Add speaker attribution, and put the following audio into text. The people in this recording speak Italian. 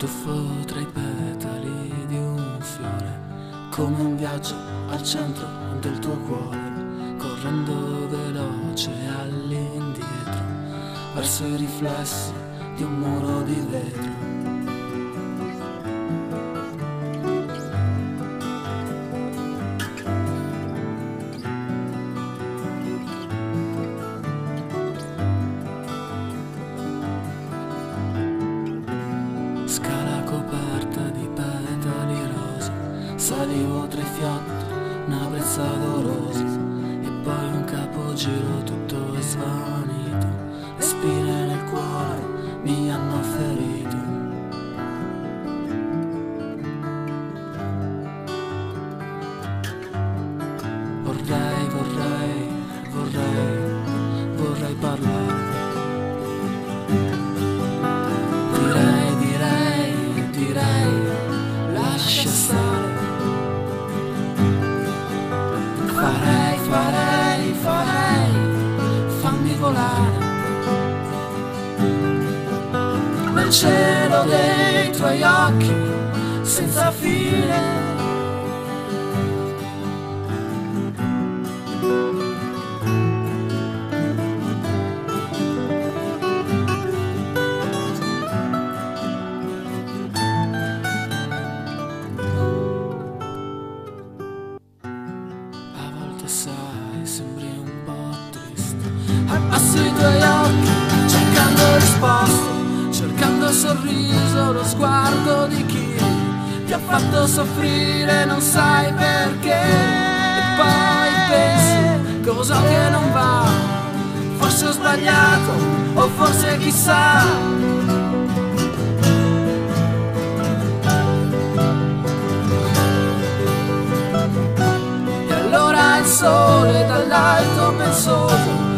Speaker 1: tuffo tra i petali di un fiore, come un viaggio al centro del tuo cuore, correndo veloce all'indietro, verso i riflessi di un muro di vetro. Salivo i fiocchi, una brezza dolorosa, e poi un capogiro tutto è svanito, le spine nel cuore mi hanno ferito. Farei, farei, farei, fammi volare. Nel cielo dei tuoi occhi, senza fine. Abbassi i tuoi occhi, cercando risposte, cercando sorriso, lo sguardo di chi ti ha fatto soffrire, non sai perché. E poi pensi, cosa che non va, forse ho sbagliato, o forse chissà. Il sole dall'alto pensoso